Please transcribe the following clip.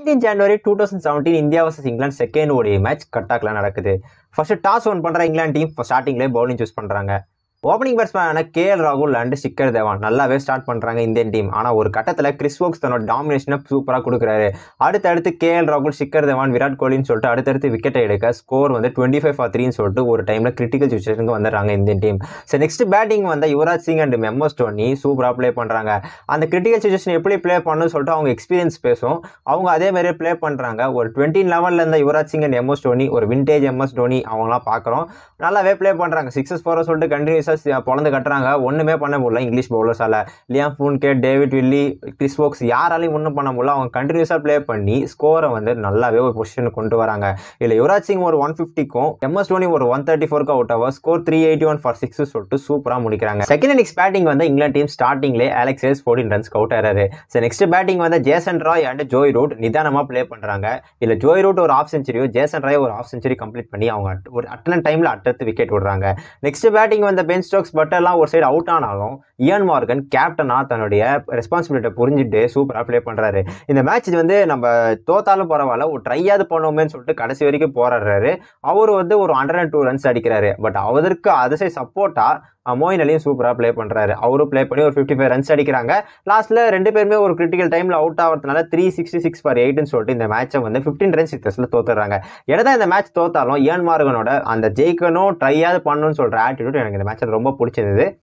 Nineteen ஜனவரி two thousand seventeen India versus England second ஓடிய match கட்டாக்கில் நடக்குது. ஃபர்ஸ்ட் டாஸ் ஒன் பண்ணுற இங்கிலாந்து டீம் ஸ்டார்டிங்லேயே பவுலிங் சூஸ் பண்ணுறாங்க ஓப்பனிங் பேட்ஸ்மேனான கே எல் ராகுல் அண்ட் சிக்கர் தேவான் நல்லாவே ஸ்டார்ட் பண்ணுறாங்க இந்தியன் டீம் ஆனால் ஒரு கட்டத்தில் கிறிஸ் ஓக்ஸ் தன்னோட டாமினேஷனை சூப்பராக கொடுக்குறாரு. அடுத்தடுத்து கே எல் ராகுல் சிக்கர் தேவான் விராட் கோலின்னு சொல்லிட்டு அடுத்தடுத்து விக்கெட்டை எடுக்க ஸ்கோர் வந்து டுவெண்ட்டி ஃபைவ் ஃபார் த்ரீன்னு சொல்லிட்டு ஒரு டைமில் கிரிட்டிக்கல் சுச்சுவேஷனுக்கு வந்துடுறாங்க Indian team so next batting வந்த யுவராஜ் சிங் அண்ட் மெம்மஸ் டோனி சூப்பராக ப்ளே பண்ணுறாங்க அந்த கிரிட்டிக்கல் சுச்சுவேஷன் எப்படி ப்ளே பண்ணணும்னு சொல்லிட்டு அவங்க எக்ஸ்பீரியன்ஸ் பேசும். அவங்க அதே மாதிரியே ப்ளே பண்ணுறாங்க ஒரு டுவெண்ட்டி லெவனில் இருந்த யுவராஜ் சிங் அண்ட் எம்எஸ் டோனி ஒரு விண்டேஜ் எம்எஸ் டோனி அவங்களாம் பார்க்குறோம். நல்லாவே ப்ளே பண்ணுறாங்க சிக்ஸஸ் ஃபோரை சொல்லிட்டு கண்டினியூஸாக பிறந்து கட்டுறாங்க. ஒன்றுமே பண்ண முடியல. English பவுலர்ஸால் Liam Plunkett David Willey Chris Woakes யாராலையும் ஒன்றும் பண்ண முடியல. அவங்க கண்டினியூஸாக ப்ளே பண்ணி ஸ்கோரை வந்து நல்லாவே ஒரு பொசிஷனுக்கு கொண்டு வராங்க. இல்லை யுவராஜ் சிங் ஒரு ஒன் ஃபிஃப்டிக்கும் எம்எஸ் டோனி ஒரு ஒன் தேர்ட்டி ஃபோருக்கு out our score three eighty one for six சொல்லிட்டு சூப்பராக முடிக்கிறாங்க. செகண்ட் இன்னிங்ஸ் பேட்டிங் வந்து இங்கிலாந்து டீம் ஸ்டார்டிங்லேயே அலெக்ஸ் ஏஸ் ஃபோர்டின் ரன்ஸ் அவுட் ஆறாரு. ஸோ நெக்ஸ்ட் பேட்டிங் வந்து Jason Roy and Joe Root நிதானமாக ப்ளே பண்ணுறாங்க இல்லை ஜோய் ரூட் ஒரு ஆஃப் செஞ்சுரியோ ஜேசன் ராய் ஒரு ஆஃப் செஞ்சுரி கம்ப்ளீட் பண்ணி அவங்க ஒரு அட்டன டைமில் அடுத்தடுத்து விக்கெட் விடுறாங்க. நெக்ஸ்ட் பேட்டிங் வந்த பென் ஸ்டோக்ஸ் பட்டர்லாம் ஒரு சைடு அவுட் ஆனாலும் இயன் மார்கன் கேப்டனாக தன்னுடைய ரெஸ்பான்சிபிலிட்டியை புரிஞ்சுட்டு சூப்பராக ப்ளே பண்ணுறாரு இந்த மேட்ச் வந்து நம்ம தோத்தாலும் பரவாயில்ல ஒரு ட்ரையாவது பண்ணோமேன்னு சொல்லிட்டு கடைசி வரைக்கும் போராடுறாரு. அவர் வந்து ஒரு ஹண்ட்ரட் அண்ட் டூ ரன்ஸ் அடிக்கிறாரு. பட் அவருக்கு அதிசய சப்போர்ட்டாக மோயின் அலியும் சூப்பராக ப்ளே பண்ணுறாரு அவரும் ப்ளே பண்ணி ஒரு ஃபிஃப்டி ஃபைவ் ரன்ஸ் அடிக்கிறாங்க லாஸ்ட்டில் ரெண்டு பேருமே ஒரு கிரிட்டிக்கல் டைமில் அவுட் ஆகிறதுனால த்ரீ சிக்ஸ்டி சிக்ஸ் ஃபார் எயிட்னு சொல்லிட்டு இந்த மேட்சை வந்து ஃபிஃப்டீன் ரன்ஸ் வித்தியாசத்தில் தோத்துறாங்க. என்னதான் இந்த மேட்ச் தோத்தாலும் ஏன் மார்கனோட அந்த ஜெயிக்கணும் ட்ரையாவது பண்ணணும்னு சொல்கிற ஆட்டிடியூட் எனக்கு இந்த மேட்ச்சில் ரொம்ப பிடிச்சிருந்தது.